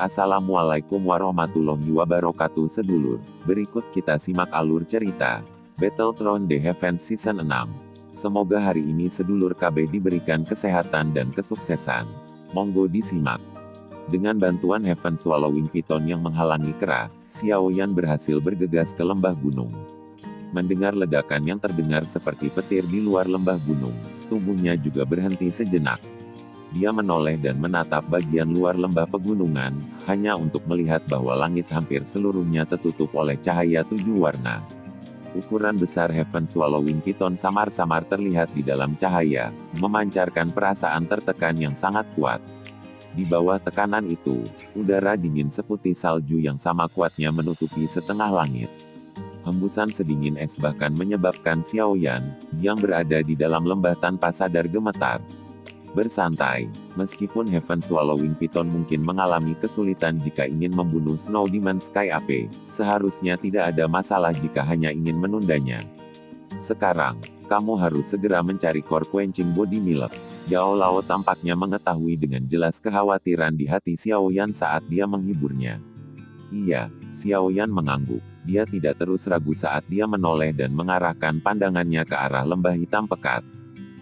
Assalamualaikum warahmatullahi wabarakatuh sedulur. Berikut kita simak alur cerita. Battletron The Heavens Season 6. Semoga hari ini sedulur KB diberikan kesehatan dan kesuksesan. Monggo disimak. Dengan bantuan Heaven Swallowing Python yang menghalangi kera, Xiao Yan berhasil bergegas ke lembah gunung. Mendengar ledakan yang terdengar seperti petir di luar lembah gunung, tubuhnya juga berhenti sejenak. Dia menoleh dan menatap bagian luar lembah pegunungan, hanya untuk melihat bahwa langit hampir seluruhnya tertutup oleh cahaya tujuh warna. Ukuran besar Heaven Swallowing Python samar-samar terlihat di dalam cahaya, memancarkan perasaan tertekan yang sangat kuat. Di bawah tekanan itu, udara dingin seputih salju yang sama kuatnya menutupi setengah langit. Hembusan sedingin es bahkan menyebabkan Xiao Yan, yang berada di dalam lembah tanpa sadar gemetar. Bersantai, meskipun Heaven Swallowing Python mungkin mengalami kesulitan jika ingin membunuh Snow Demon Sky AP, seharusnya tidak ada masalah jika hanya ingin menundanya. Sekarang, kamu harus segera mencari core quenching body milk. Yao Lao tampaknya mengetahui dengan jelas kekhawatiran di hati Xiao Yan saat dia menghiburnya. Iya, Xiao Yan mengangguk. Dia tidak terus ragu saat dia menoleh dan mengarahkan pandangannya ke arah lembah hitam pekat.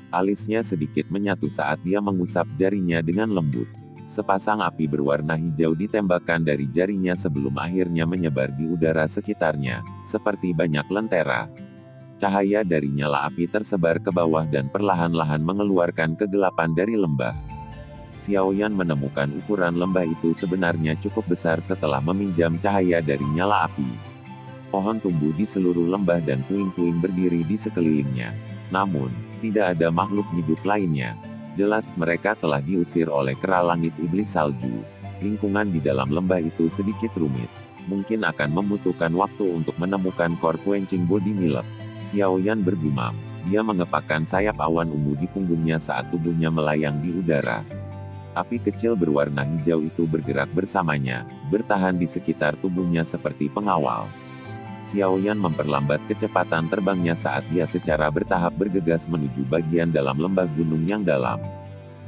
Alisnya sedikit menyatu saat dia mengusap jarinya dengan lembut. Sepasang api berwarna hijau ditembakkan dari jarinya sebelum akhirnya menyebar di udara sekitarnya, seperti banyak lentera. Cahaya dari nyala api tersebar ke bawah dan perlahan-lahan mengeluarkan kegelapan dari lembah. Xiaoyan menemukan ukuran lembah itu sebenarnya cukup besar setelah meminjam cahaya dari nyala api. Pohon tumbuh di seluruh lembah dan puing-puing berdiri di sekelilingnya. Namun, tidak ada makhluk hidup lainnya. Jelas mereka telah diusir oleh kera langit iblis salju. Lingkungan di dalam lembah itu sedikit rumit. Mungkin akan membutuhkan waktu untuk menemukan core quenching body milk. Xiao Yan bergumam. Dia mengepakkan sayap awan ungu di punggungnya saat tubuhnya melayang di udara. Api kecil berwarna hijau itu bergerak bersamanya, bertahan di sekitar tubuhnya seperti pengawal. Xiao Yan memperlambat kecepatan terbangnya saat dia secara bertahap bergegas menuju bagian dalam lembah gunung yang dalam.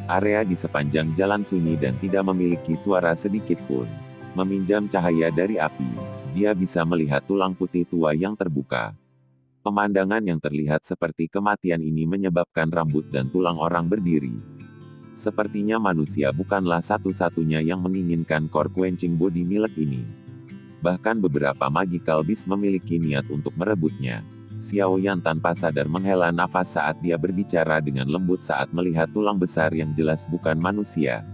Area di sepanjang jalan sunyi dan tidak memiliki suara sedikit pun. Meminjam cahaya dari api, dia bisa melihat tulang putih tua yang terbuka. Pemandangan yang terlihat seperti kematian ini menyebabkan rambut dan tulang orang berdiri. Sepertinya manusia bukanlah satu-satunya yang menginginkan core quenching body milk ini. Bahkan beberapa magical beast memiliki niat untuk merebutnya. Xiao Yan tanpa sadar menghela nafas saat dia berbicara dengan lembut saat melihat tulang besar yang jelas bukan manusia.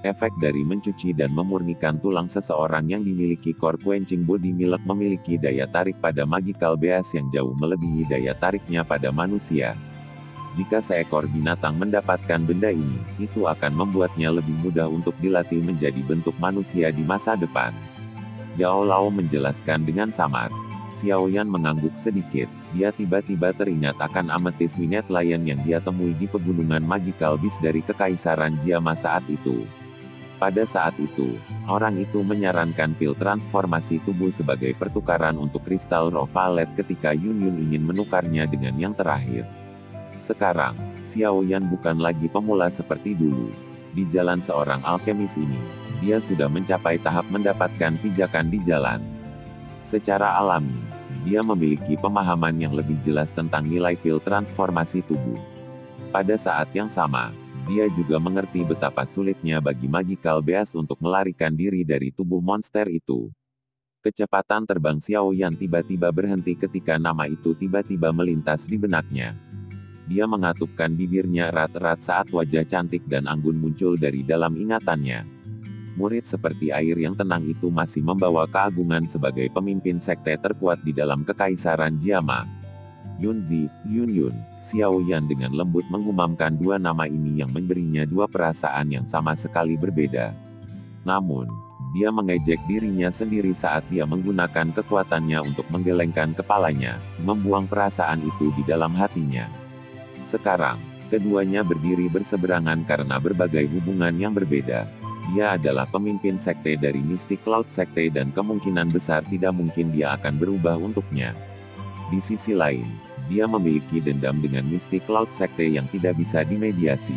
Efek dari mencuci dan memurnikan tulang seseorang yang dimiliki core quenching body milk memiliki daya tarik pada magical beast yang jauh melebihi daya tariknya pada manusia. Jika seekor binatang mendapatkan benda ini, itu akan membuatnya lebih mudah untuk dilatih menjadi bentuk manusia di masa depan. Yao Lao menjelaskan dengan samar. Xiao Yan mengangguk sedikit. Dia tiba-tiba teringat akan ametis winet lion yang dia temui di pegunungan Magical Beast dari Kekaisaran Jiama saat itu. Pada saat itu, orang itu menyarankan pil transformasi tubuh sebagai pertukaran untuk kristal roh valet ketika Yun Yun ingin menukarnya dengan yang terakhir. Sekarang, Xiao Yan bukan lagi pemula seperti dulu. Di jalan seorang alkemis ini, dia sudah mencapai tahap mendapatkan pijakan di jalan. Secara alami, dia memiliki pemahaman yang lebih jelas tentang nilai pil transformasi tubuh. Pada saat yang sama, dia juga mengerti betapa sulitnya bagi Magical Beast untuk melarikan diri dari tubuh monster itu. Kecepatan terbang Xiao Yan tiba-tiba berhenti ketika nama itu tiba-tiba melintas di benaknya. Dia mengatupkan bibirnya erat-erat saat wajah cantik dan anggun muncul dari dalam ingatannya murid seperti air yang tenang itu masih membawa keagungan sebagai pemimpin sekte terkuat di dalam kekaisaran Jiama. Yunzi, Yun Yun, Xiao Yan dengan lembut mengumamkan dua nama ini yang memberinya dua perasaan yang sama sekali berbeda. Namun, dia mengejek dirinya sendiri saat dia menggunakan kekuatannya untuk menggelengkan kepalanya, membuang perasaan itu di dalam hatinya. Sekarang, keduanya berdiri berseberangan karena berbagai hubungan yang berbeda. Dia adalah pemimpin sekte dari Mystic Cloud Sekte dan kemungkinan besar tidak mungkin dia akan berubah untuknya. Di sisi lain, dia memiliki dendam dengan Mystic Cloud Sekte yang tidak bisa dimediasi.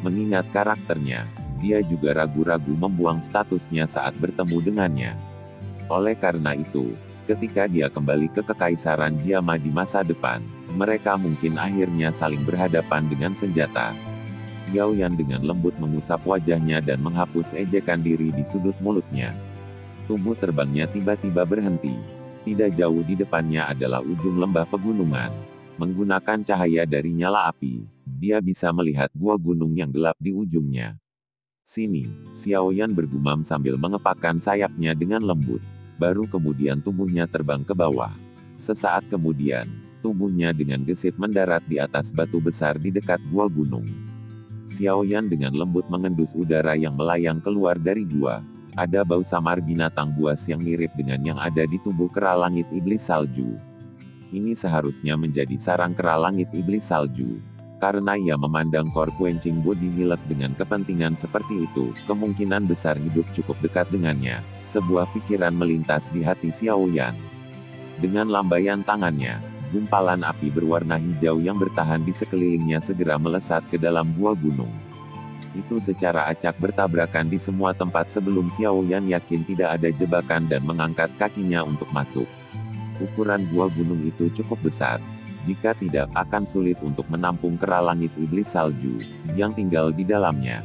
Mengingat karakternya, dia juga ragu-ragu membuang statusnya saat bertemu dengannya. Oleh karena itu, ketika dia kembali ke Kekaisaran Jiama di masa depan, mereka mungkin akhirnya saling berhadapan dengan senjata. Yao Yan dengan lembut mengusap wajahnya dan menghapus ejekan diri di sudut mulutnya. Tubuh terbangnya tiba-tiba berhenti. Tidak jauh di depannya adalah ujung lembah pegunungan. Menggunakan cahaya dari nyala api, dia bisa melihat gua gunung yang gelap di ujungnya. Sini, Xiao Yan bergumam sambil mengepakkan sayapnya dengan lembut. Baru kemudian tubuhnya terbang ke bawah. Sesaat kemudian, tubuhnya dengan gesit mendarat di atas batu besar di dekat gua gunung. Xiao Yan dengan lembut mengendus udara yang melayang keluar dari gua. Ada bau samar binatang buas yang mirip dengan yang ada di tubuh kera langit iblis salju. Ini seharusnya menjadi sarang kera langit iblis salju. Karena ia memandang kor quenching body milet dengan kepentingan seperti itu, kemungkinan besar hidup cukup dekat dengannya. Sebuah pikiran melintas di hati Xiao Yan. Dengan lambaian tangannya, gumpalan api berwarna hijau yang bertahan di sekelilingnya segera melesat ke dalam gua gunung. Itu secara acak bertabrakan di semua tempat sebelum Xiao Yan yakin tidak ada jebakan dan mengangkat kakinya untuk masuk. Ukuran gua gunung itu cukup besar, jika tidak, akan sulit untuk menampung kera langit iblis salju, yang tinggal di dalamnya.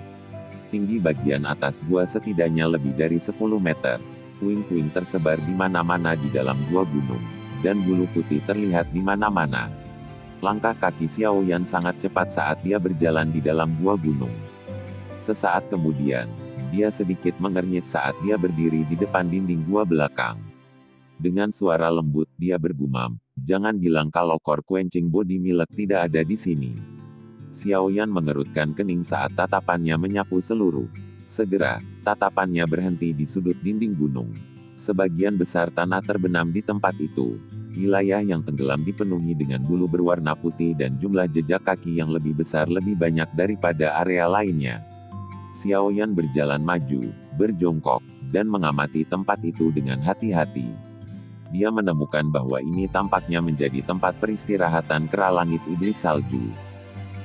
Tinggi bagian atas gua setidaknya lebih dari 10 meter. Puing-puing tersebar di mana-mana di dalam gua gunung. Dan bulu putih terlihat di mana-mana. Langkah kaki Xiao Yan sangat cepat saat dia berjalan di dalam gua gunung. Sesaat kemudian, dia sedikit mengernyit saat dia berdiri di depan dinding gua belakang. Dengan suara lembut, dia bergumam, Jangan bilang kalau kor quenching body milet tidak ada di sini. Xiao Yan mengerutkan kening saat tatapannya menyapu seluruh. Segera, tatapannya berhenti di sudut dinding gunung. Sebagian besar tanah terbenam di tempat itu. Wilayah yang tenggelam dipenuhi dengan bulu berwarna putih dan jumlah jejak kaki yang lebih besar lebih banyak daripada area lainnya. Xiao Yan berjalan maju, berjongkok, dan mengamati tempat itu dengan hati-hati dia menemukan bahwa ini tampaknya menjadi tempat peristirahatan kera langit iblis salju.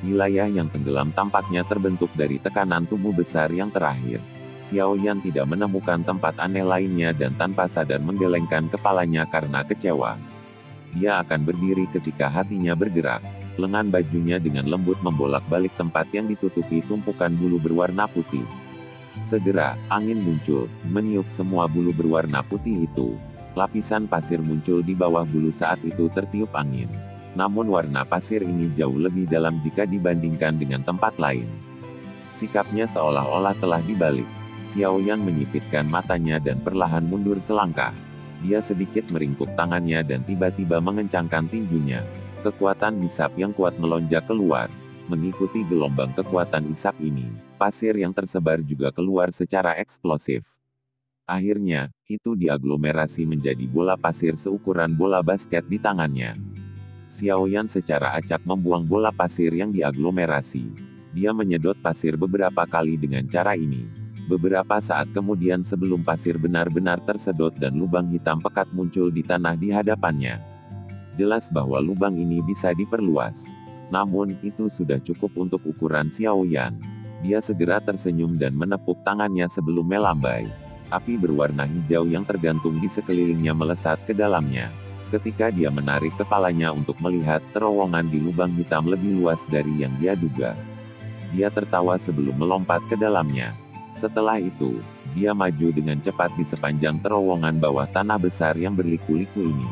Wilayah yang tenggelam tampaknya terbentuk dari tekanan tubuh besar yang terakhir. Xiao Yan tidak menemukan tempat aneh lainnya dan tanpa sadar menggelengkan kepalanya karena kecewa. Dia akan berdiri ketika hatinya bergerak. Lengan bajunya dengan lembut membolak-balik tempat yang ditutupi tumpukan bulu berwarna putih. Segera, angin muncul, meniup semua bulu berwarna putih itu. Lapisan pasir muncul di bawah bulu saat itu tertiup angin. Namun warna pasir ini jauh lebih dalam jika dibandingkan dengan tempat lain. Sikapnya seolah-olah telah dibalik. Xiao Yang menyipitkan matanya dan perlahan mundur selangkah. Dia sedikit meringkuk tangannya dan tiba-tiba mengencangkan tinjunya. Kekuatan hisap yang kuat melonjak keluar. Mengikuti gelombang kekuatan hisap ini, pasir yang tersebar juga keluar secara eksplosif. Akhirnya, itu diaglomerasi menjadi bola pasir seukuran bola basket di tangannya. Xiao Yan secara acak membuang bola pasir yang diaglomerasi. Dia menyedot pasir beberapa kali dengan cara ini. Beberapa saat kemudian sebelum pasir benar-benar tersedot dan lubang hitam pekat muncul di tanah di hadapannya. Jelas bahwa lubang ini bisa diperluas. Namun, itu sudah cukup untuk ukuran Xiao Yan. Dia segera tersenyum dan menepuk tangannya sebelum melambai. Api berwarna hijau yang tergantung di sekelilingnya melesat ke dalamnya. Ketika dia menarik kepalanya untuk melihat, terowongan di lubang hitam lebih luas dari yang dia duga. Dia tertawa sebelum melompat ke dalamnya. Setelah itu, dia maju dengan cepat di sepanjang terowongan bawah tanah besar yang berliku-liku ini.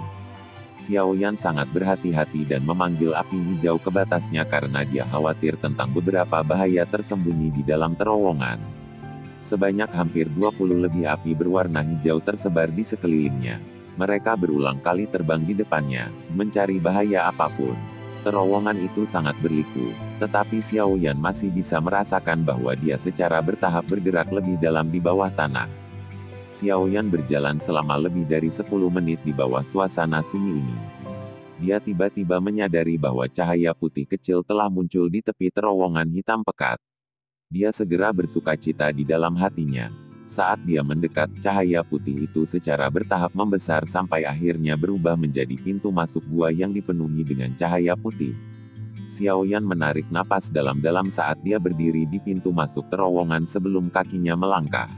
Xiao Yan sangat berhati-hati dan memanggil api hijau ke batasnya karena dia khawatir tentang beberapa bahaya tersembunyi di dalam terowongan. Sebanyak hampir 20 lebih api berwarna hijau tersebar di sekelilingnya. Mereka berulang kali terbang di depannya, mencari bahaya apa pun. Terowongan itu sangat berliku, tetapi Xiao Yan masih bisa merasakan bahwa dia secara bertahap bergerak lebih dalam di bawah tanah. Xiao Yan berjalan selama lebih dari 10 menit di bawah suasana sunyi ini. Dia tiba-tiba menyadari bahwa cahaya putih kecil telah muncul di tepi terowongan hitam pekat. Dia segera bersuka cita di dalam hatinya. Saat dia mendekat, cahaya putih itu secara bertahap membesar sampai akhirnya berubah menjadi pintu masuk gua yang dipenuhi dengan cahaya putih. Xiaoyan menarik napas dalam-dalam saat dia berdiri di pintu masuk terowongan sebelum kakinya melangkah.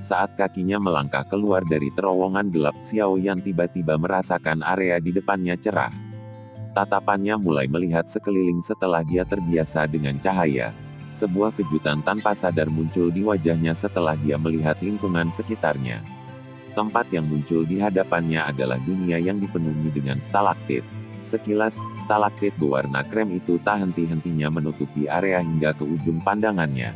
Saat kakinya melangkah keluar dari terowongan gelap, Xiaoyan tiba-tiba merasakan area di depannya cerah. Tatapannya mulai melihat sekeliling setelah dia terbiasa dengan cahaya. Sebuah kejutan tanpa sadar muncul di wajahnya setelah dia melihat lingkungan sekitarnya. Tempat yang muncul di hadapannya adalah dunia yang dipenuhi dengan stalaktit. Sekilas, stalaktit berwarna krem itu tak henti-hentinya menutupi area hingga ke ujung pandangannya.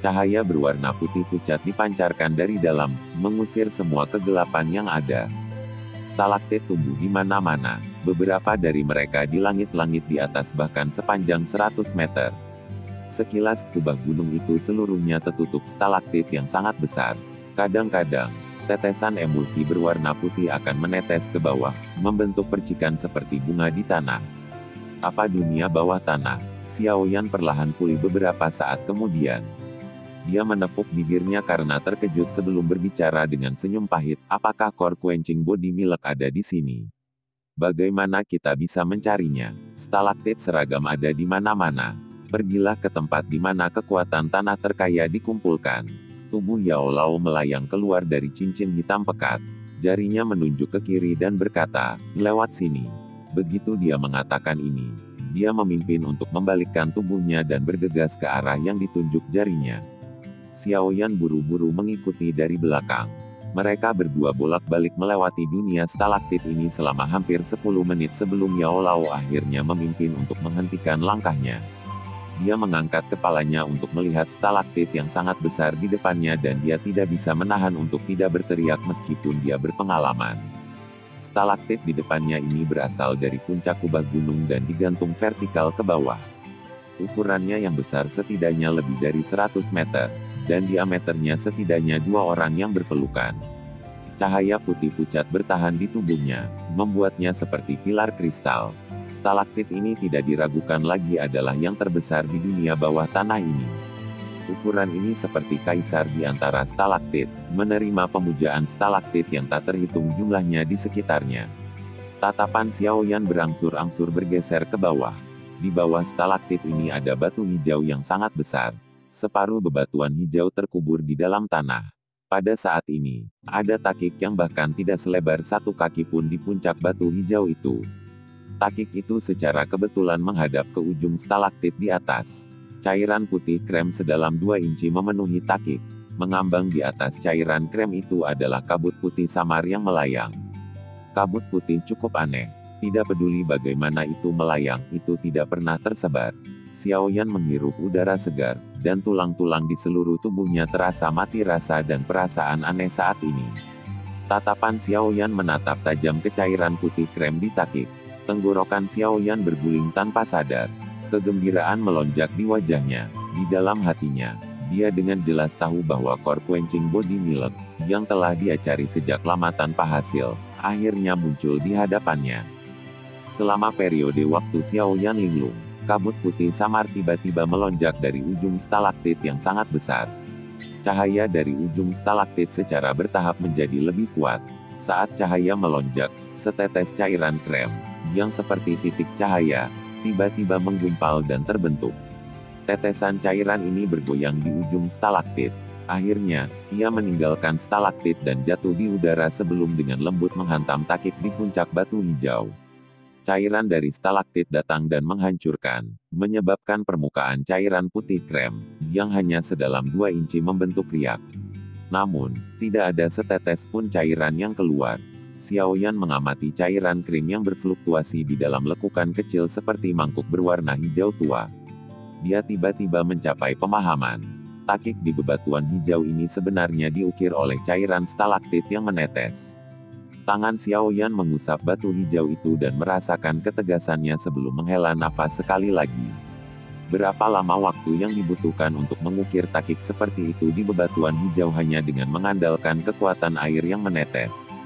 Cahaya berwarna putih pucat dipancarkan dari dalam, mengusir semua kegelapan yang ada. Stalaktit tumbuh di mana-mana, beberapa dari mereka di langit-langit di atas bahkan sepanjang 100 meter. Sekilas, kubah gunung itu seluruhnya tertutup stalaktit yang sangat besar. Kadang-kadang, tetesan emulsi berwarna putih akan menetes ke bawah, membentuk percikan seperti bunga di tanah. Apa dunia bawah tanah? Xiaoyan perlahan pulih beberapa saat kemudian. Dia menepuk bibirnya karena terkejut sebelum berbicara dengan senyum pahit, apakah core quenching body milk ada di sini? Bagaimana kita bisa mencarinya? Stalaktit seragam ada di mana-mana. Pergilah ke tempat di mana kekuatan tanah terkaya dikumpulkan. Tubuh Yao Lao melayang keluar dari cincin hitam pekat. Jarinya menunjuk ke kiri dan berkata, lewat sini. Begitu dia mengatakan ini, dia memimpin untuk membalikkan tubuhnya dan bergegas ke arah yang ditunjuk jarinya. Xiaoyan buru-buru mengikuti dari belakang. Mereka berdua bolak-balik melewati dunia stalaktit ini selama hampir 10 menit sebelum Yao Lao akhirnya memimpin untuk menghentikan langkahnya. Dia mengangkat kepalanya untuk melihat stalaktit yang sangat besar di depannya dan dia tidak bisa menahan untuk tidak berteriak meskipun dia berpengalaman. Stalaktit di depannya ini berasal dari puncak kubah gunung dan digantung vertikal ke bawah. Ukurannya yang besar setidaknya lebih dari 100 meter, dan diameternya setidaknya dua orang yang berpelukan. Cahaya putih pucat bertahan di tubuhnya, membuatnya seperti pilar kristal. Stalaktit ini tidak diragukan lagi adalah yang terbesar di dunia bawah tanah ini. Ukuran ini seperti kaisar di antara stalaktit, menerima pemujaan stalaktit yang tak terhitung jumlahnya di sekitarnya. Tatapan Xiaoyan berangsur-angsur bergeser ke bawah. Di bawah stalaktit ini ada batu hijau yang sangat besar. Separuh bebatuan hijau terkubur di dalam tanah. Pada saat ini, ada takik yang bahkan tidak selebar satu kaki pun di puncak batu hijau itu. Takik itu secara kebetulan menghadap ke ujung stalaktit di atas. Cairan putih krem sedalam 2 inci memenuhi takik. Mengambang di atas cairan krem itu adalah kabut putih samar yang melayang. Kabut putih cukup aneh. Tidak peduli bagaimana itu melayang, itu tidak pernah tersebar. Xiaoyan menghirup udara segar, dan tulang-tulang di seluruh tubuhnya terasa mati rasa dan perasaan aneh saat ini. Tatapan Xiaoyan menatap tajam ke cairan putih krem di takik. Tenggorokan Xiaoyan berguling tanpa sadar. Kegembiraan melonjak di wajahnya. Di dalam hatinya, dia dengan jelas tahu bahwa core quenching body milk, yang telah dia cari sejak lama tanpa hasil, akhirnya muncul di hadapannya. Selama periode waktu Xiaoyan linglung, kabut putih samar tiba-tiba melonjak dari ujung stalaktit yang sangat besar. Cahaya dari ujung stalaktit secara bertahap menjadi lebih kuat. Saat cahaya melonjak, setetes cairan krem, yang seperti titik cahaya, tiba-tiba menggumpal dan terbentuk. Tetesan cairan ini bergoyang di ujung stalaktit. Akhirnya, dia meninggalkan stalaktit dan jatuh di udara sebelum dengan lembut menghantam takik di puncak batu hijau. Cairan dari stalaktit datang dan menghancurkan, menyebabkan permukaan cairan putih krem, yang hanya sedalam 2 inci membentuk riak. Namun, tidak ada setetes pun cairan yang keluar. Xiaoyan mengamati cairan krim yang berfluktuasi di dalam lekukan kecil seperti mangkuk berwarna hijau tua. Dia tiba-tiba mencapai pemahaman. Takik di bebatuan hijau ini sebenarnya diukir oleh cairan stalaktit yang menetes. Tangan Xiaoyan mengusap batu hijau itu dan merasakan ketegasannya sebelum menghela nafas sekali lagi. Berapa lama waktu yang dibutuhkan untuk mengukir takik seperti itu di bebatuan hijau hanya dengan mengandalkan kekuatan air yang menetes.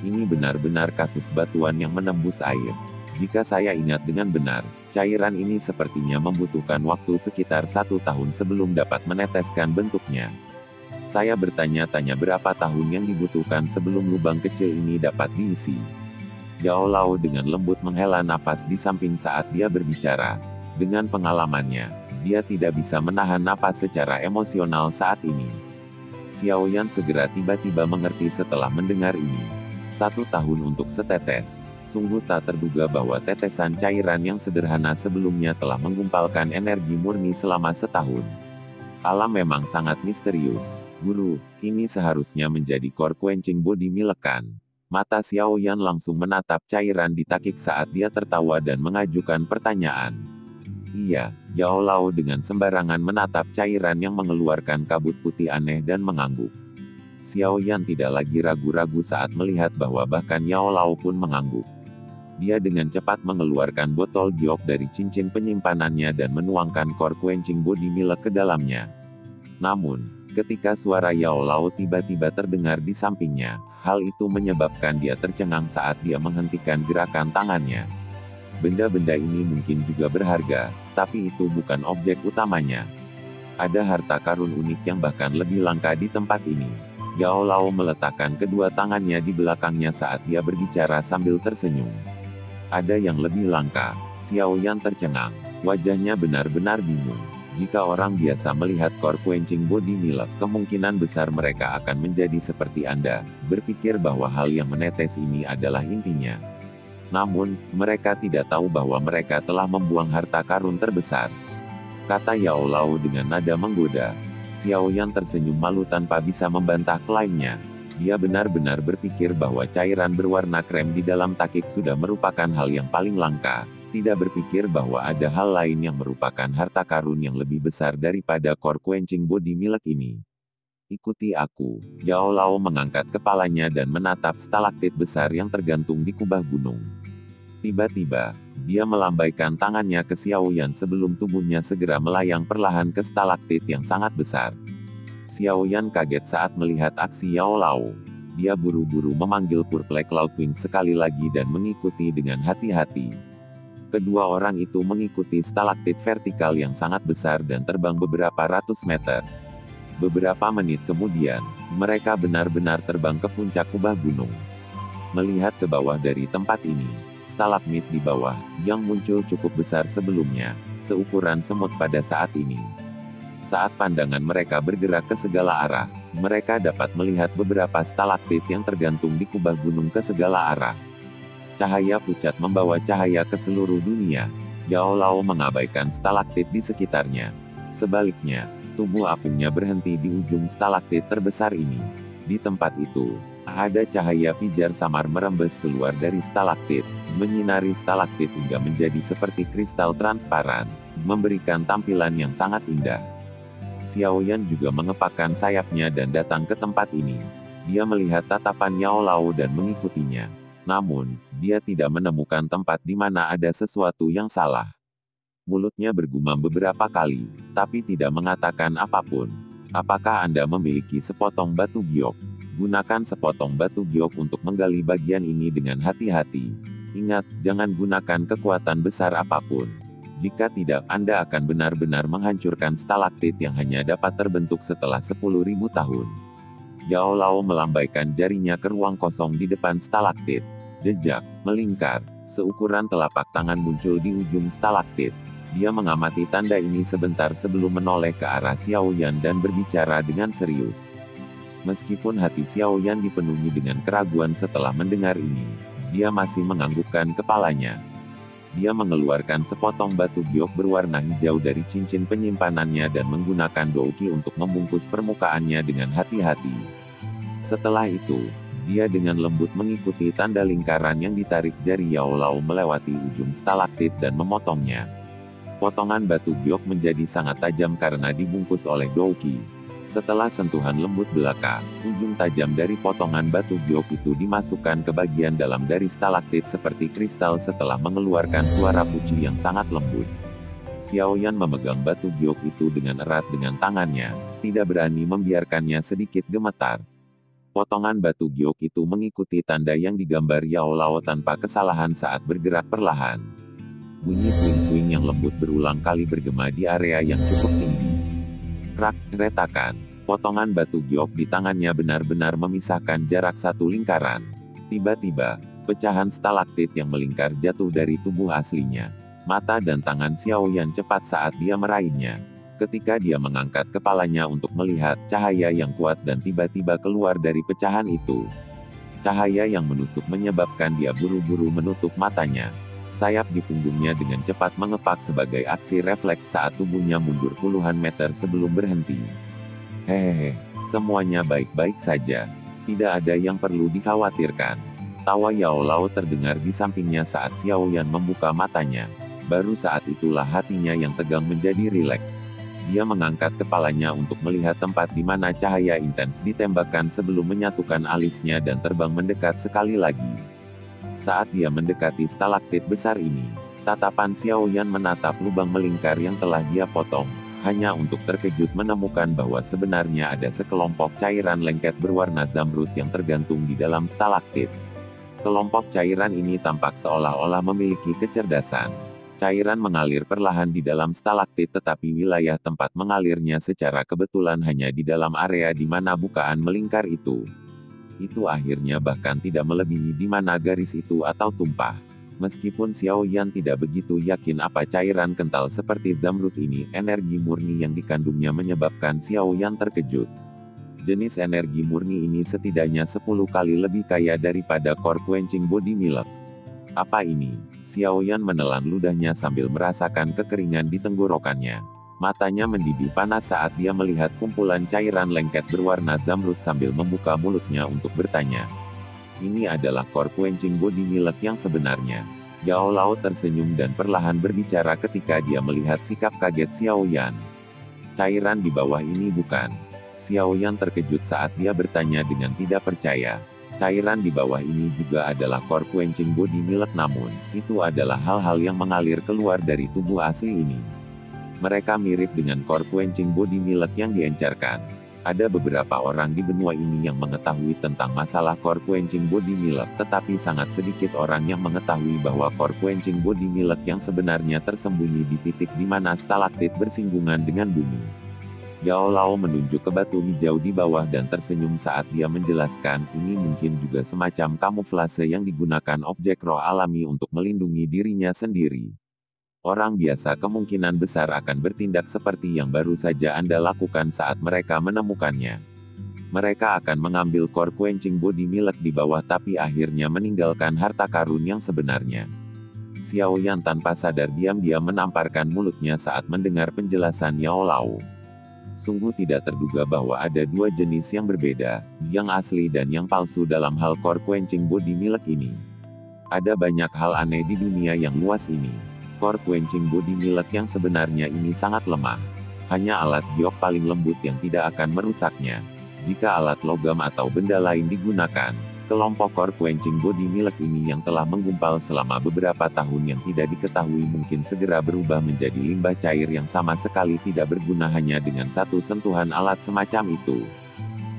Ini benar-benar kasus batuan yang menembus air. Jika saya ingat dengan benar, cairan ini sepertinya membutuhkan waktu sekitar satu tahun sebelum dapat meneteskan bentuknya. Saya bertanya-tanya berapa tahun yang dibutuhkan sebelum lubang kecil ini dapat diisi. Yao Lao dengan lembut menghela nafas di samping saat dia berbicara. Dengan pengalamannya, dia tidak bisa menahan napas secara emosional saat ini. Xiao Yan segera tiba-tiba mengerti setelah mendengar ini. Satu tahun untuk setetes. Sungguh tak terduga bahwa tetesan cairan yang sederhana sebelumnya telah menggumpalkan energi murni selama setahun. Alam memang sangat misterius. Guru, ini seharusnya menjadi core quenching body milekan. Mata Xiao Yan langsung menatap cairan di takik saat dia tertawa dan mengajukan pertanyaan. Iya, Yao Lao dengan sembarangan menatap cairan yang mengeluarkan kabut putih aneh dan mengangguk. Xiao Yan tidak lagi ragu-ragu saat melihat bahwa bahkan Yao Lao pun mengangguk. Dia dengan cepat mengeluarkan botol giok dari cincin penyimpanannya dan menuangkan core quenching body milk ke dalamnya. Namun, ketika suara Yao Lao tiba-tiba terdengar di sampingnya, hal itu menyebabkan dia tercengang saat dia menghentikan gerakan tangannya. Benda-benda ini mungkin juga berharga, tapi itu bukan objek utamanya. Ada harta karun unik yang bahkan lebih langka di tempat ini. Yao Lao meletakkan kedua tangannya di belakangnya saat dia berbicara sambil tersenyum. Ada yang lebih langka. Xiao Yan tercengang. Wajahnya benar-benar bingung. Jika orang biasa melihat core quenching body milk, kemungkinan besar mereka akan menjadi seperti Anda, berpikir bahwa hal yang menetes ini adalah intinya. Namun, mereka tidak tahu bahwa mereka telah membuang harta karun terbesar. Kata Yao Lao dengan nada menggoda. Xiao Yan tersenyum malu tanpa bisa membantah klaimnya. Dia benar-benar berpikir bahwa cairan berwarna krem di dalam takik sudah merupakan hal yang paling langka. Tidak berpikir bahwa ada hal lain yang merupakan harta karun yang lebih besar daripada core quenching body milk ini. Ikuti aku. Yao Lao mengangkat kepalanya dan menatap stalaktit besar yang tergantung di kubah gunung. Tiba-tiba, dia melambaikan tangannya ke Xiao Yan sebelum tubuhnya segera melayang perlahan ke stalaktit yang sangat besar. Xiao Yan kaget saat melihat aksi Yao Lao. Dia buru-buru memanggil Purple Cloudwing sekali lagi dan mengikuti dengan hati-hati. Kedua orang itu mengikuti stalaktit vertikal yang sangat besar dan terbang beberapa ratus meter. Beberapa menit kemudian, mereka benar-benar terbang ke puncak kubah gunung. Melihat ke bawah dari tempat ini, stalagmit di bawah, yang muncul cukup besar sebelumnya, seukuran semut pada saat ini. Saat pandangan mereka bergerak ke segala arah, mereka dapat melihat beberapa stalaktit yang tergantung di kubah gunung ke segala arah. Cahaya pucat membawa cahaya ke seluruh dunia. Yao Lao mengabaikan stalaktit di sekitarnya. Sebaliknya, tubuh apungnya berhenti di ujung stalaktit terbesar ini. Di tempat itu, ada cahaya pijar samar merembes keluar dari stalaktit, menyinari stalaktit hingga menjadi seperti kristal transparan, memberikan tampilan yang sangat indah. Xiao Yan juga mengepakkan sayapnya dan datang ke tempat ini. Dia melihat tatapan Yao Lao dan mengikutinya. Namun, dia tidak menemukan tempat di mana ada sesuatu yang salah. Mulutnya bergumam beberapa kali, tapi tidak mengatakan apa pun. Apakah Anda memiliki sepotong batu giok? Gunakan sepotong batu giok untuk menggali bagian ini dengan hati-hati. Ingat, jangan gunakan kekuatan besar apa pun. Jika tidak, Anda akan benar-benar menghancurkan stalaktit yang hanya dapat terbentuk setelah 10.000 tahun. Yao Lao melambaikan jarinya ke ruang kosong di depan stalaktit. Jejak, melingkar, seukuran telapak tangan muncul di ujung stalaktit. Dia mengamati tanda ini sebentar sebelum menoleh ke arah Xiao Yan dan berbicara dengan serius. Meskipun hati Xiao Yan dipenuhi dengan keraguan setelah mendengar ini, dia masih menganggukkan kepalanya. Dia mengeluarkan sepotong batu giok berwarna hijau dari cincin penyimpanannya dan menggunakan douki untuk membungkus permukaannya dengan hati-hati. Setelah itu, dia dengan lembut mengikuti tanda lingkaran yang ditarik jari Yao Lao melewati ujung stalaktit dan memotongnya. Potongan batu giok menjadi sangat tajam karena dibungkus oleh douki. Setelah sentuhan lembut belaka, ujung tajam dari potongan batu giok itu dimasukkan ke bagian dalam dari stalaktit seperti kristal setelah mengeluarkan suara puji yang sangat lembut. Xiao Yan memegang batu giok itu dengan erat dengan tangannya, tidak berani membiarkannya sedikit gemetar. Potongan batu giok itu mengikuti tanda yang digambar Yao Lao tanpa kesalahan saat bergerak perlahan. Bunyi swing-swing yang lembut berulang kali bergema di area yang cukup tinggi. Rak, retakan. Potongan batu giok di tangannya benar-benar memisahkan jarak satu lingkaran. Tiba-tiba, Pecahan stalaktit yang melingkar jatuh dari tubuh aslinya. Mata dan tangan Xiao Yan cepat saat dia meraihnya. Ketika dia mengangkat kepalanya untuk melihat cahaya yang kuat dan tiba-tiba keluar dari pecahan itu. Cahaya yang menusuk menyebabkan dia buru-buru menutup matanya. Sayap di punggungnya dengan cepat mengepak sebagai aksi refleks saat tubuhnya mundur puluhan meter sebelum berhenti. Hehehe, semuanya baik-baik saja. Tidak ada yang perlu dikhawatirkan. Tawa Yao Lao terdengar di sampingnya saat Xiao Yan membuka matanya. Baru saat itulah hatinya yang tegang menjadi rileks. Dia mengangkat kepalanya untuk melihat tempat di mana cahaya intens ditembakkan sebelum menyatukan alisnya dan terbang mendekat sekali lagi. Saat dia mendekati stalaktit besar ini, tatapan Xiao Yan menatap lubang melingkar yang telah dia potong, hanya untuk terkejut menemukan bahwa sebenarnya ada sekelompok cairan lengket berwarna zamrud yang tergantung di dalam stalaktit. Kelompok cairan ini tampak seolah-olah memiliki kecerdasan. Cairan mengalir perlahan di dalam stalaktit tetapi wilayah tempat mengalirnya secara kebetulan hanya di dalam area di mana bukaan melingkar itu. Itu akhirnya bahkan tidak melebihi di mana garis itu atau tumpah. Meskipun Xiao Yan tidak begitu yakin apa cairan kental seperti zamrud ini, energi murni yang dikandungnya menyebabkan Xiao Yan terkejut. Jenis energi murni ini setidaknya 10 kali lebih kaya daripada core quenching body milk. Apa ini? Xiao Yan menelan ludahnya sambil merasakan kekeringan di tenggorokannya. Matanya mendidih panas saat dia melihat kumpulan cairan lengket berwarna zamrud sambil membuka mulutnya untuk bertanya. Ini adalah core quenching body milk yang sebenarnya. Yao Lao tersenyum dan perlahan berbicara ketika dia melihat sikap kaget Xiao Yan. Cairan di bawah ini bukan. Xiao Yan terkejut saat dia bertanya dengan tidak percaya. Cairan di bawah ini juga adalah core quenching body milk namun, itu adalah hal-hal yang mengalir keluar dari tubuh asli ini. Mereka mirip dengan core quenching body milk yang diencarkan. Ada beberapa orang di benua ini yang mengetahui tentang masalah core quenching body milk, tetapi sangat sedikit orang yang mengetahui bahwa core quenching body milk yang sebenarnya tersembunyi di titik di mana stalaktit bersinggungan dengan bumi. Yao Lao menunjuk ke batu hijau di bawah dan tersenyum saat dia menjelaskan, ini mungkin juga semacam kamuflase yang digunakan objek roh alami untuk melindungi dirinya sendiri. Orang biasa kemungkinan besar akan bertindak seperti yang baru saja Anda lakukan saat mereka menemukannya. Mereka akan mengambil core quenching body milk di bawah tapi akhirnya meninggalkan harta karun yang sebenarnya. Xiao Yan tanpa sadar diam-diam menamparkan mulutnya saat mendengar penjelasan Yao Lao. Sungguh tidak terduga bahwa ada dua jenis yang berbeda, yang asli dan yang palsu dalam hal core quenching body milk ini. Ada banyak hal aneh di dunia yang luas ini. Core quenching body milk yang sebenarnya ini sangat lemah. Hanya alat giok paling lembut yang tidak akan merusaknya. Jika alat logam atau benda lain digunakan, Kelompok core quenching body milk ini yang telah menggumpal selama beberapa tahun yang tidak diketahui mungkin segera berubah menjadi limbah cair yang sama sekali tidak berguna hanya dengan satu sentuhan alat semacam itu.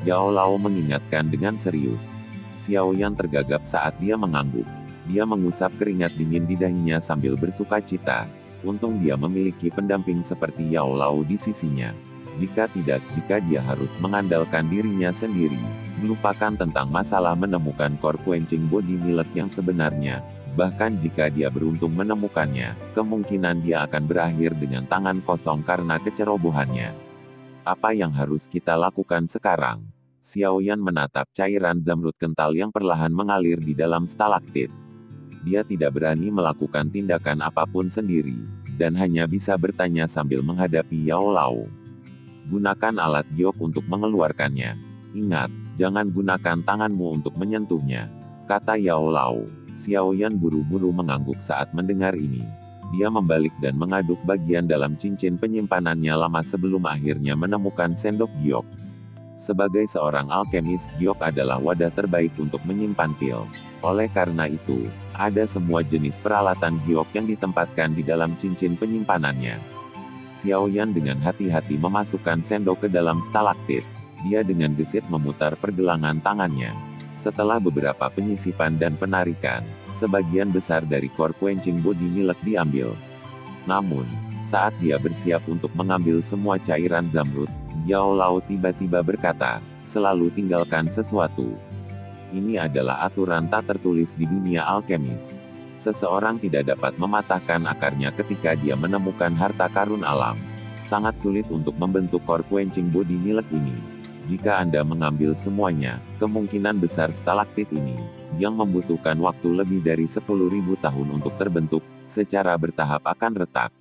Yao Lao mengingatkan dengan serius. Xiao Yan tergagap saat dia mengangguk. Dia mengusap keringat dingin di dahinya sambil bersuka cita. Untung dia memiliki pendamping seperti Yao Lao di sisinya. Jika tidak, jika dia harus mengandalkan dirinya sendiri, melupakan tentang masalah menemukan core quenching body milk yang sebenarnya. Bahkan jika dia beruntung menemukannya, kemungkinan dia akan berakhir dengan tangan kosong karena kecerobohannya. Apa yang harus kita lakukan sekarang? Xiao Yan menatap cairan zamrud kental yang perlahan mengalir di dalam stalaktit. Dia tidak berani melakukan tindakan apa pun sendiri, dan hanya bisa bertanya sambil menghadapi Yao Lao. Gunakan alat giok untuk mengeluarkannya. Ingat, Jangan gunakan tanganmu untuk menyentuhnya. Kata Yao Lao. Xiao Yan buru-buru mengangguk saat mendengar ini. Dia membalik dan mengaduk bagian dalam cincin penyimpanannya lama sebelum akhirnya menemukan sendok giok. Sebagai seorang alkemis, giok adalah wadah terbaik untuk menyimpan pil. Oleh karena itu, ada semua jenis peralatan giok yang ditempatkan di dalam cincin penyimpanannya. Xiao Yan dengan hati-hati memasukkan sendok ke dalam stalaktit. Dia dengan gesit memutar pergelangan tangannya. Setelah beberapa penyisipan dan penarikan, sebagian besar dari core quenching body milk diambil. Namun, saat dia bersiap untuk mengambil semua cairan zamrud, Yao Lao tiba-tiba berkata, selalu tinggalkan sesuatu. Ini adalah aturan tak tertulis di dunia alkemis. Seseorang tidak dapat mematahkan akarnya ketika dia menemukan harta karun alam. Sangat sulit untuk membentuk core quenching body milik ini. Jika Anda mengambil semuanya, kemungkinan besar stalaktit ini, yang membutuhkan waktu lebih dari 10.000 tahun untuk terbentuk, secara bertahap akan retak.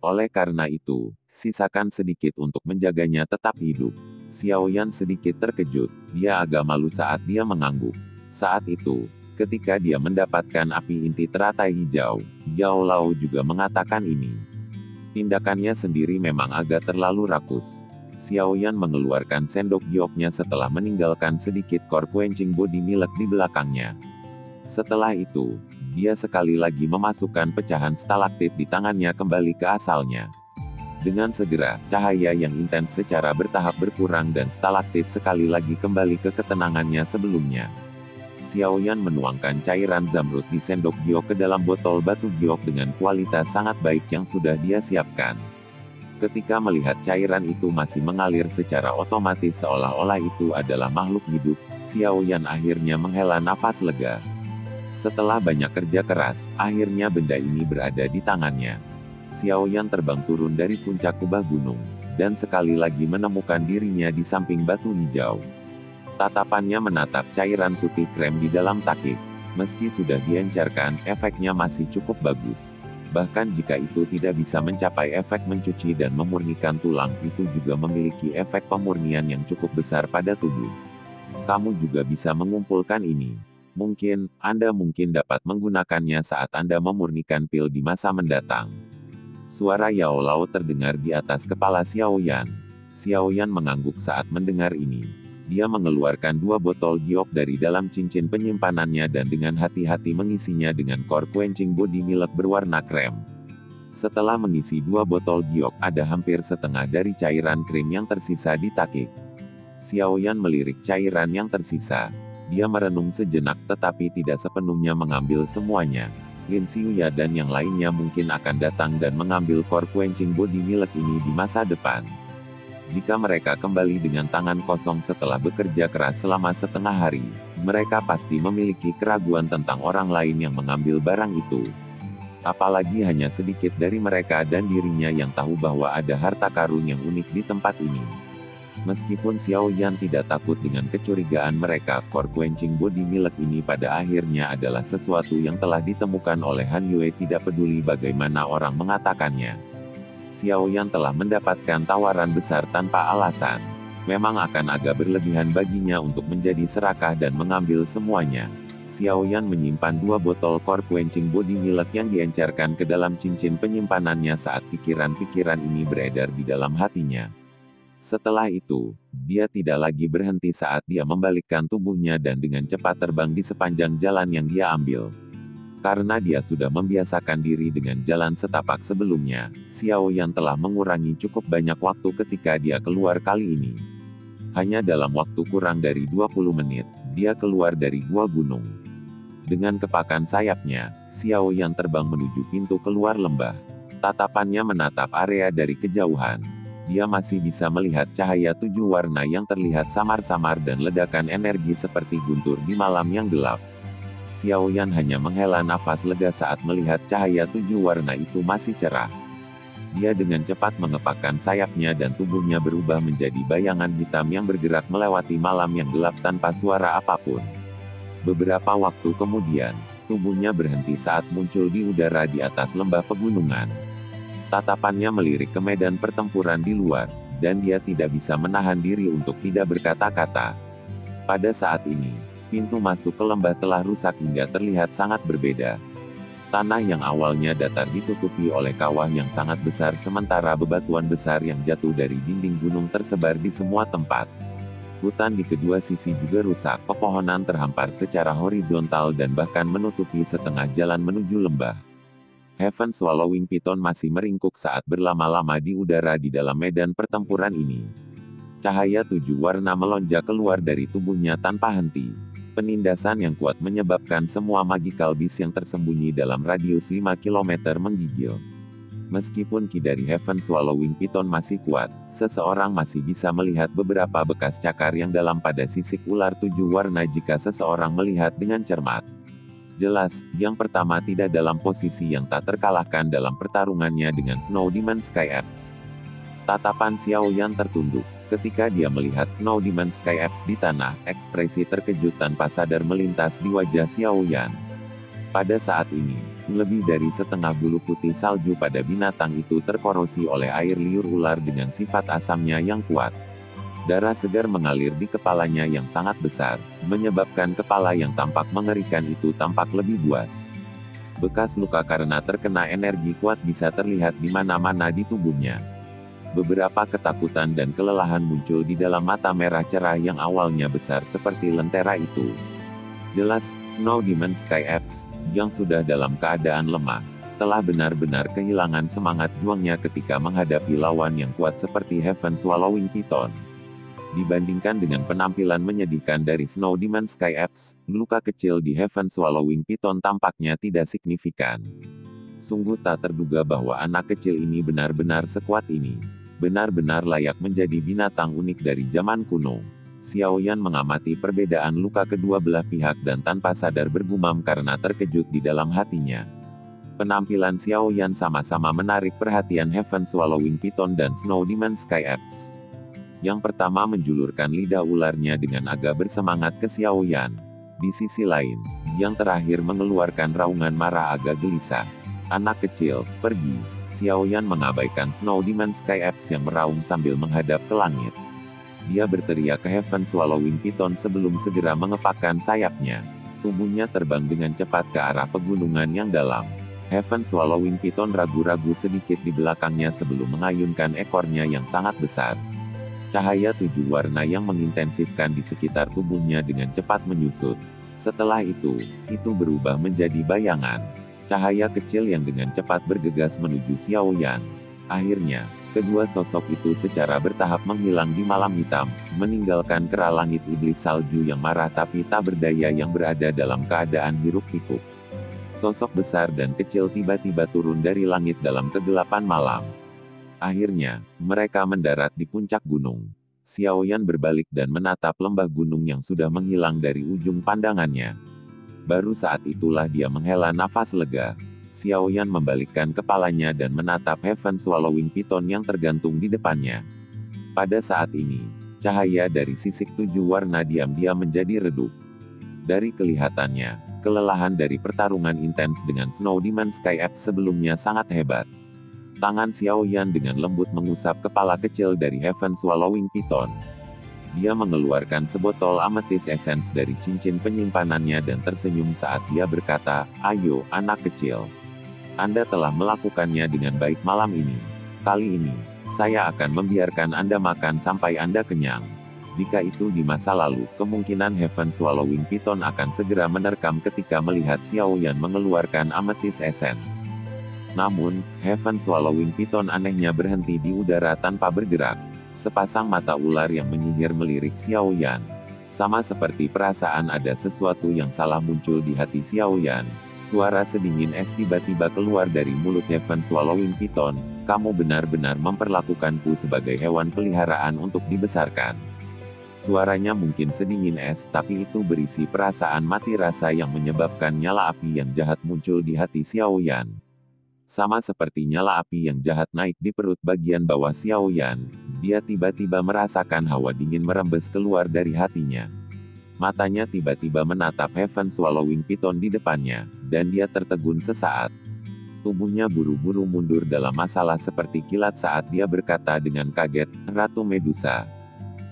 Oleh karena itu, sisakan sedikit untuk menjaganya tetap hidup. Xiaoyan sedikit terkejut, dia agak malu saat dia mengangguk. Saat itu, Ketika dia mendapatkan api inti teratai hijau, Yao Lao juga mengatakan ini. Tindakannya sendiri memang agak terlalu rakus. Xiaoyan mengeluarkan sendok gioknya setelah meninggalkan sedikit core quenching body milik di belakangnya. Setelah itu, dia sekali lagi memasukkan pecahan stalaktit di tangannya kembali ke asalnya. Dengan segera, cahaya yang intens secara bertahap berkurang dan stalaktit sekali lagi kembali ke ketenangannya sebelumnya. Xiaoyan menuangkan cairan zamrud di sendok giok ke dalam botol batu giok dengan kualitas sangat baik yang sudah dia siapkan. Ketika melihat cairan itu masih mengalir secara otomatis seolah-olah itu adalah makhluk hidup, Xiaoyan akhirnya menghela nafas lega. Setelah banyak kerja keras, akhirnya benda ini berada di tangannya. Xiaoyan terbang turun dari puncak kubah gunung, dan sekali lagi menemukan dirinya di samping batu hijau. Tatapannya menatap cairan putih krem di dalam takik. Meski sudah diencerkan, efeknya masih cukup bagus. Bahkan jika itu tidak bisa mencapai efek mencuci dan memurnikan tulang, itu juga memiliki efek pemurnian yang cukup besar pada tubuh. Kamu juga bisa mengumpulkan ini. Mungkin, Anda mungkin dapat menggunakannya saat Anda memurnikan pil di masa mendatang. Suara Yao Lao terdengar di atas kepala Xiao Yan. Xiao Yan mengangguk saat mendengar ini dia mengeluarkan dua botol giok dari dalam cincin penyimpanannya dan dengan hati-hati mengisinya dengan core quenching body milk berwarna krem. Setelah mengisi dua botol giok, ada hampir setengah dari cairan krim yang tersisa di takik. Xiaoyan melirik cairan yang tersisa. Dia merenung sejenak tetapi tidak sepenuhnya mengambil semuanya. Lin Xiuya dan yang lainnya mungkin akan datang dan mengambil core quenching body milk ini di masa depan. Jika mereka kembali dengan tangan kosong setelah bekerja keras selama setengah hari, mereka pasti memiliki keraguan tentang orang lain yang mengambil barang itu. Apalagi hanya sedikit dari mereka dan dirinya yang tahu bahwa ada harta karun yang unik di tempat ini. Meskipun Xiao Yan tidak takut dengan kecurigaan mereka, core quenching body milk ini pada akhirnya adalah sesuatu yang telah ditemukan oleh Han Yue tidak peduli bagaimana orang mengatakannya. Xiao Yan telah mendapatkan tawaran besar tanpa alasan. Memang akan agak berlebihan baginya untuk menjadi serakah dan mengambil semuanya. Xiao Yan menyimpan dua botol core quenching body milk yang diencerkan ke dalam cincin penyimpanannya saat pikiran-pikiran ini beredar di dalam hatinya. Setelah itu, dia tidak lagi berhenti saat dia membalikkan tubuhnya dan dengan cepat terbang di sepanjang jalan yang dia ambil. Karena dia sudah membiasakan diri dengan jalan setapak sebelumnya, Xiao Yan telah mengurangi cukup banyak waktu ketika dia keluar kali ini. Hanya dalam waktu kurang dari 20 menit, dia keluar dari gua gunung. Dengan kepakan sayapnya, Xiao Yan terbang menuju pintu keluar lembah. Tatapannya menatap area dari kejauhan. Dia masih bisa melihat cahaya tujuh warna yang terlihat samar-samar dan ledakan energi seperti guntur di malam yang gelap. Xiao Yan hanya menghela nafas lega saat melihat cahaya tujuh warna itu masih cerah. Dia dengan cepat mengepakkan sayapnya dan tubuhnya berubah menjadi bayangan hitam yang bergerak melewati malam yang gelap tanpa suara apa pun. Beberapa waktu kemudian, tubuhnya berhenti saat muncul di udara di atas lembah pegunungan. Tatapannya melirik ke medan pertempuran di luar, dan dia tidak bisa menahan diri untuk tidak berkata-kata. Pada saat ini, pintu masuk ke lembah telah rusak hingga terlihat sangat berbeda. Tanah yang awalnya datar ditutupi oleh kawah yang sangat besar sementara bebatuan besar yang jatuh dari dinding gunung tersebar di semua tempat. Hutan di kedua sisi juga rusak, pepohonan terhampar secara horizontal dan bahkan menutupi setengah jalan menuju lembah. Heaven Swallowing Python masih meringkuk saat berlama-lama di udara di dalam medan pertempuran ini. Cahaya tujuh warna melonjak keluar dari tubuhnya tanpa henti. Penindasan yang kuat menyebabkan semua magical beast yang tersembunyi dalam radius 5 km menggigil. Meskipun ki dari Heaven Swallowing Python masih kuat, seseorang masih bisa melihat beberapa bekas cakar yang dalam pada sisik ular tujuh warna jika seseorang melihat dengan cermat. Jelas, yang pertama tidak dalam posisi yang tak terkalahkan dalam pertarungannya dengan Snow Demon Sky Apes. Tatapan Xiao Yan tertunduk. Ketika dia melihat Snow Demon Sky Apes di tanah, ekspresi terkejut tanpa sadar melintas di wajah Xiao Yan. Pada saat ini, lebih dari setengah bulu putih salju pada binatang itu terkorosi oleh air liur ular dengan sifat asamnya yang kuat. Darah segar mengalir di kepalanya yang sangat besar, menyebabkan kepala yang tampak mengerikan itu tampak lebih buas. Bekas luka karena terkena energi kuat bisa terlihat di mana-mana di tubuhnya. Beberapa ketakutan dan kelelahan muncul di dalam mata merah cerah yang awalnya besar seperti lentera itu. Jelas, Snow Demon Sky Apes, yang sudah dalam keadaan lemah, telah benar-benar kehilangan semangat juangnya ketika menghadapi lawan yang kuat seperti Heaven Swallowing Python. Dibandingkan dengan penampilan menyedihkan dari Snow Demon Sky Apes, luka kecil di Heaven Swallowing Python tampaknya tidak signifikan. Sungguh tak terduga bahwa anak kecil ini benar-benar sekuat ini. Benar-benar layak menjadi binatang unik dari zaman kuno. Xiao Yan mengamati perbedaan luka kedua belah pihak dan tanpa sadar bergumam karena terkejut di dalam hatinya. Penampilan Xiao Yan sama-sama menarik perhatian Heaven Swallowing Python dan Snow Demon Sky Apes. Yang pertama menjulurkan lidah ularnya dengan agak bersemangat ke Xiao Yan. Di sisi lain, yang terakhir mengeluarkan raungan marah agak gelisah. Anak kecil, pergi. Xiao Yan mengabaikan Snow Demon Sky Apes yang meraung sambil menghadap ke langit. Dia berteriak ke Heaven Swallowing Python sebelum segera mengepakkan sayapnya. Tubuhnya terbang dengan cepat ke arah pegunungan yang dalam. Heaven Swallowing Python ragu-ragu sedikit di belakangnya sebelum mengayunkan ekornya yang sangat besar. Cahaya tujuh warna yang mengintensifkan di sekitar tubuhnya dengan cepat menyusut. Setelah itu, itu berubah menjadi bayangan. Cahaya kecil yang dengan cepat bergegas menuju Xiao Yan. Akhirnya, Kedua sosok itu secara bertahap menghilang di malam hitam, meninggalkan kera langit iblis salju yang marah tapi tak berdaya yang berada dalam keadaan hiruk-pikuk. Sosok besar dan kecil tiba-tiba turun dari langit dalam kegelapan malam. Akhirnya, mereka mendarat di puncak gunung. Xiao Yan berbalik dan menatap lembah gunung yang sudah menghilang dari ujung pandangannya. Baru saat itulah dia menghela nafas lega. Xiao Yan membalikkan kepalanya dan menatap Heaven Swallowing Python yang tergantung di depannya. Pada saat ini, cahaya dari sisik tujuh warna diam-diam menjadi redup. Dari kelihatannya, kelelahan dari pertarungan intens dengan Snow Demon Sky Apes sebelumnya sangat hebat. Tangan Xiao Yan dengan lembut mengusap kepala kecil dari Heaven Swallowing Python. Dia mengeluarkan sebotol ametis essence dari cincin penyimpanannya dan tersenyum saat dia berkata, Ayo, anak kecil. Anda telah melakukannya dengan baik malam ini. Kali ini, saya akan membiarkan Anda makan sampai Anda kenyang. Jika itu di masa lalu, kemungkinan Heaven Swallowing Python akan segera menerkam ketika melihat Xiao Yan mengeluarkan Amethyst Essence. Namun, Heaven Swallowing Python anehnya berhenti di udara tanpa bergerak. Sepasang mata ular yang menyihir melirik Xiao Yan. Sama seperti perasaan ada sesuatu yang salah muncul di hati Xiao Yan. Suara sedingin es tiba-tiba keluar dari mulut Heaven Swallowing Python. Kamu benar-benar memperlakukanku sebagai hewan peliharaan untuk dibesarkan. Suaranya mungkin sedingin es, tapi itu berisi perasaan mati rasa yang menyebabkan nyala api yang jahat muncul di hati Xiao Yan. Sama seperti nyala api yang jahat naik di perut bagian bawah Xiao Yan, dia tiba-tiba merasakan hawa dingin merembes keluar dari hatinya. Matanya tiba-tiba menatap Heaven Swallowing Python di depannya, dan dia tertegun sesaat. Tubuhnya buru-buru mundur dalam masalah seperti kilat saat dia berkata dengan kaget, Ratu Medusa.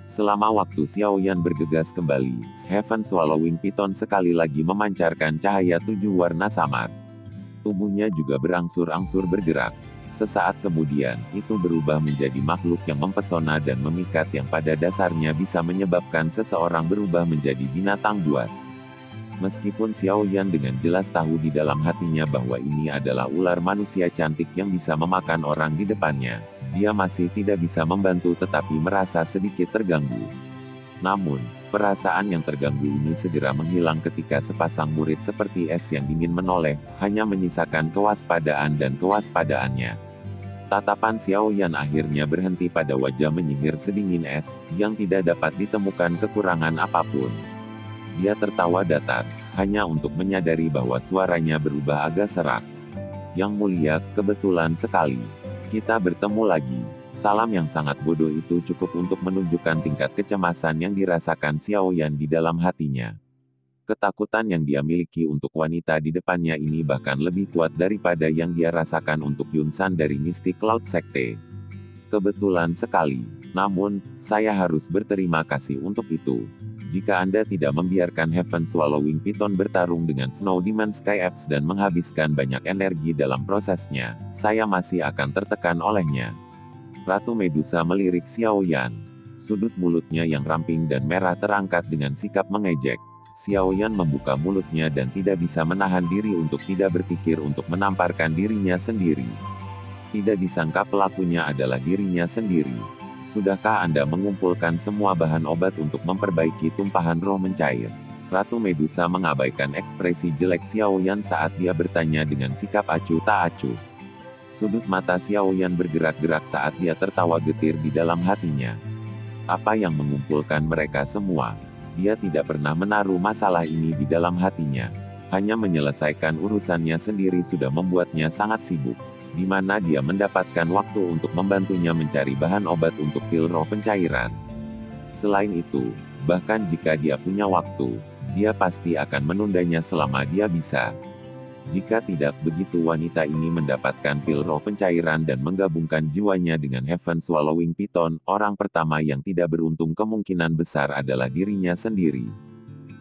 Selama waktu Xiao Yan bergegas kembali, Heaven Swallowing Python sekali lagi memancarkan cahaya tujuh warna samar tubuhnya juga berangsur-angsur bergerak. Sesaat kemudian, itu berubah menjadi makhluk yang mempesona dan memikat yang pada dasarnya bisa menyebabkan seseorang berubah menjadi binatang buas. Meskipun Xiao Yan dengan jelas tahu di dalam hatinya bahwa ini adalah ular manusia cantik yang bisa memakan orang di depannya, dia masih tidak bisa membantu tetapi merasa sedikit terganggu. Namun, perasaan yang terganggu ini segera menghilang ketika sepasang murid seperti es yang ingin menoleh, hanya menyisakan kewaspadaan dan kewaspadaannya. Tatapan Xiao Yan akhirnya berhenti pada wajah menyihir sedingin es, yang tidak dapat ditemukan kekurangan apa pun. Dia tertawa datar, hanya untuk menyadari bahwa suaranya berubah agak serak. Yang mulia, kebetulan sekali. Kita bertemu lagi. Salam yang sangat bodoh itu cukup untuk menunjukkan tingkat kecemasan yang dirasakan Xiao Yan di dalam hatinya. Ketakutan yang dia miliki untuk wanita di depannya ini bahkan lebih kuat daripada yang dia rasakan untuk Yunsan dari Mystic Cloud Sekte. Kebetulan sekali. Namun, saya harus berterima kasih untuk itu. Jika Anda tidak membiarkan Heaven Swallowing Python bertarung dengan Snow Demon Sky Apes dan menghabiskan banyak energi dalam prosesnya, saya masih akan tertekan olehnya. Ratu Medusa melirik Xiao Yan. Sudut mulutnya yang ramping dan merah terangkat dengan sikap mengejek. Xiao Yan membuka mulutnya dan tidak bisa menahan diri untuk tidak berpikir untuk menamparkan dirinya sendiri. Tidak disangka pelakunya adalah dirinya sendiri. Sudahkah Anda mengumpulkan semua bahan obat untuk memperbaiki tumpahan roh mencair? Ratu Medusa mengabaikan ekspresi jelek Xiao Yan saat dia bertanya dengan sikap acuh tak acuh. Sudut mata Xiao Yan bergerak-gerak saat dia tertawa getir di dalam hatinya. Apa yang mengumpulkan mereka semua? Dia tidak pernah menaruh masalah ini di dalam hatinya. Hanya menyelesaikan urusannya sendiri sudah membuatnya sangat sibuk. Di mana dia mendapatkan waktu untuk membantunya mencari bahan obat untuk pil roh pencairan. Selain itu, bahkan jika dia punya waktu, dia pasti akan menundanya selama dia bisa. Jika tidak begitu wanita ini mendapatkan pil roh pencairan dan menggabungkan jiwanya dengan Heaven Swallowing Python, orang pertama yang tidak beruntung kemungkinan besar adalah dirinya sendiri.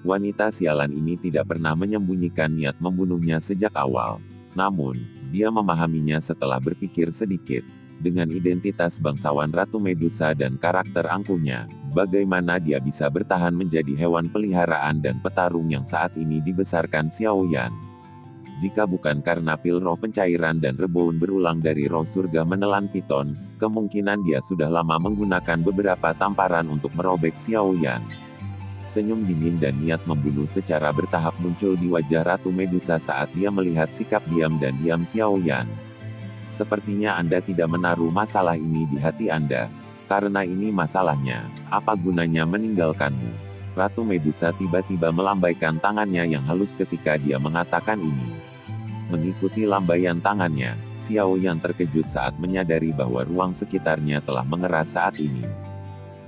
Wanita sialan ini tidak pernah menyembunyikan niat membunuhnya sejak awal. Namun, dia memahaminya setelah berpikir sedikit. Dengan identitas bangsawan Ratu Medusa dan karakter angkuhnya, bagaimana dia bisa bertahan menjadi hewan peliharaan dan petarung yang saat ini dibesarkan Xiao Yan. Jika bukan karena pil roh pencairan dan rebound berulang dari roh surga menelan piton, kemungkinan dia sudah lama menggunakan beberapa tamparan untuk merobek Xiao Yan. Senyum dingin dan niat membunuh secara bertahap muncul di wajah Ratu Medusa saat dia melihat sikap diam dan diam Xiao Yan. Sepertinya Anda tidak menaruh masalah ini di hati Anda. Karena ini masalahnya, apa gunanya meninggalkanmu? Ratu Medusa tiba-tiba melambaikan tangannya yang halus ketika dia mengatakan ini. Mengikuti lambaian tangannya, Xiao yang terkejut saat menyadari bahwa ruang sekitarnya telah mengeras saat ini.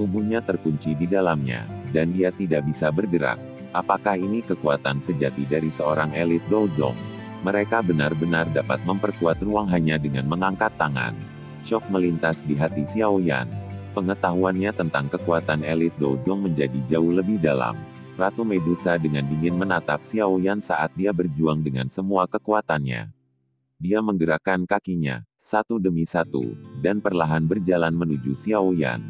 Tubuhnya terkunci di dalamnya, dan dia tidak bisa bergerak. Apakah ini kekuatan sejati dari seorang elit Dozong? Mereka benar-benar dapat memperkuat ruang hanya dengan mengangkat tangan. Shock melintas di hati Xiao Yan. Pengetahuannya tentang kekuatan elit Dozong menjadi jauh lebih dalam. Ratu Medusa dengan dingin menatap Xiao Yan saat dia berjuang dengan semua kekuatannya. Dia menggerakkan kakinya, satu demi satu, dan perlahan berjalan menuju Xiao Yan.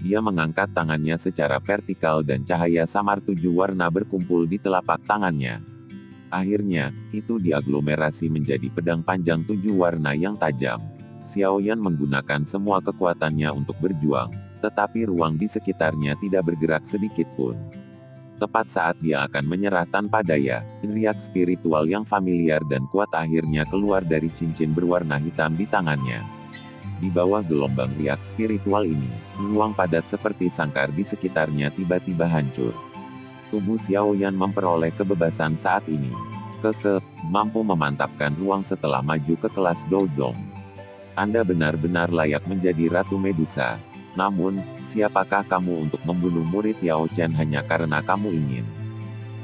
Dia mengangkat tangannya secara vertikal dan cahaya samar tujuh warna berkumpul di telapak tangannya. Akhirnya, itu diaglomerasi menjadi pedang panjang tujuh warna yang tajam. Xiao Yan menggunakan semua kekuatannya untuk berjuang, tetapi ruang di sekitarnya tidak bergerak sedikit pun. Tepat saat dia akan menyerah tanpa daya, riak spiritual yang familiar dan kuat akhirnya keluar dari cincin berwarna hitam di tangannya. Di bawah gelombang riak spiritual ini, ruang padat seperti sangkar di sekitarnya tiba-tiba hancur. Tubuh Xiao Yan memperoleh kebebasan saat ini. Keke, mampu memantapkan ruang setelah maju ke kelas Dozong. Anda benar-benar layak menjadi Ratu Medusa, namun, siapakah kamu untuk membunuh murid Yao Chen hanya karena kamu ingin?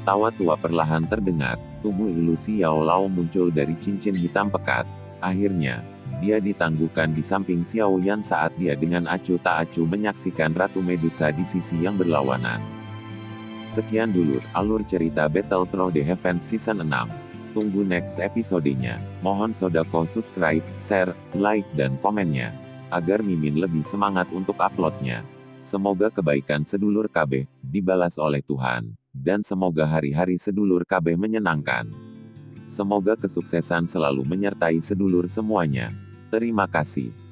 Tawa tua perlahan terdengar, tubuh ilusi Yao Lao muncul dari cincin hitam pekat. Akhirnya, dia ditangguhkan di samping Xiao Yan saat dia dengan acuh tak acuh menyaksikan Ratu Medusa di sisi yang berlawanan. Sekian dulu alur cerita Battle Through the Heavens Season 6. Tunggu next episodenya. Mohon sodako subscribe, share, like, dan komennya agar Mimin lebih semangat untuk uploadnya. Semoga kebaikan sedulur KB dibalas oleh Tuhan, dan semoga hari-hari sedulur KB menyenangkan. Semoga kesuksesan selalu menyertai sedulur semuanya. Terima kasih.